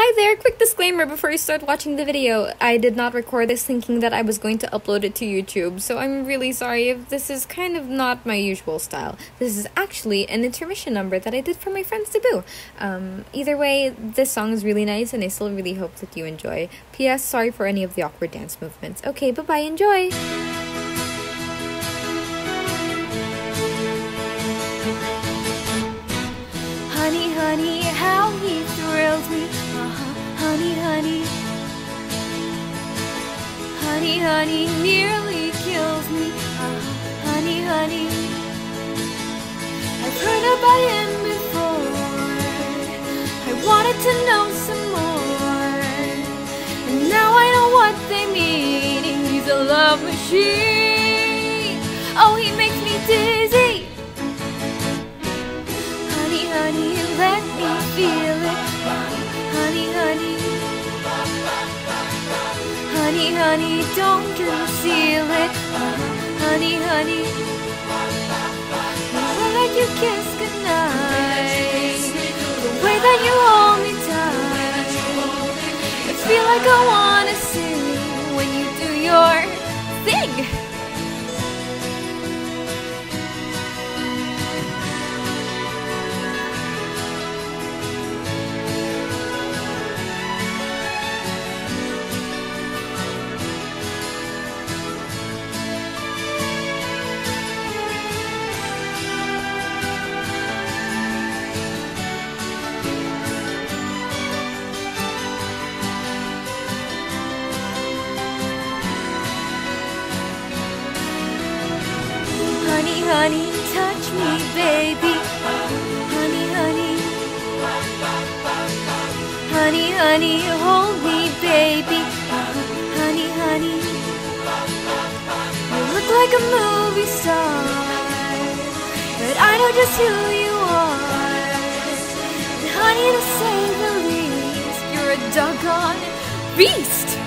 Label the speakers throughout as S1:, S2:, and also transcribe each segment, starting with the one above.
S1: Hi there, quick disclaimer before you start watching the video. I did not record this thinking that I was going to upload it to YouTube, so I'm really sorry if this is kind of not my usual style. This is actually an intermission number that I did for my friend's debut. Um, either way, this song is really nice and I still really hope that you enjoy. P.S. Sorry for any of the awkward dance movements. Okay, bye bye, enjoy!
S2: Honey, honey. Honey, honey, nearly kills me. Uh-huh, honey, honey. I've heard about him before. I wanted to know some more. And now I know what they mean. He's a love machine. Oh, he makes me dizzy. Honey, honey, let me feel it. Honey, honey. Honey, honey, don't conceal it. Honey, honey. The way that you kiss goodnight. The way that you hold me tight. I feel like I wanna Honey, touch me, baby. Honey, honey. Honey, honey, hold me, baby. Honey, honey. You look like a movie star, but I know just who you are. And honey, to say the least, you're a doggone beast.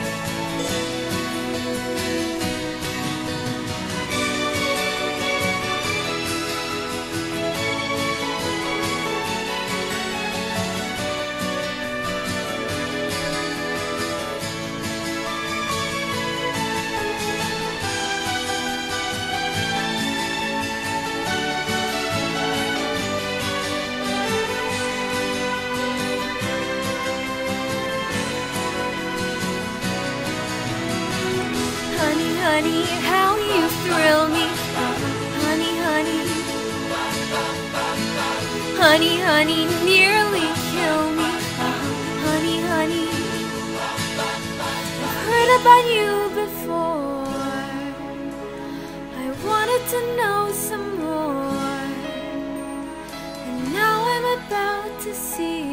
S2: Honey, how you thrill me. Honey, honey. Honey, honey, nearly kill me. Honey, honey. I've heard about you before. I wanted to know some more. And now I'm about to see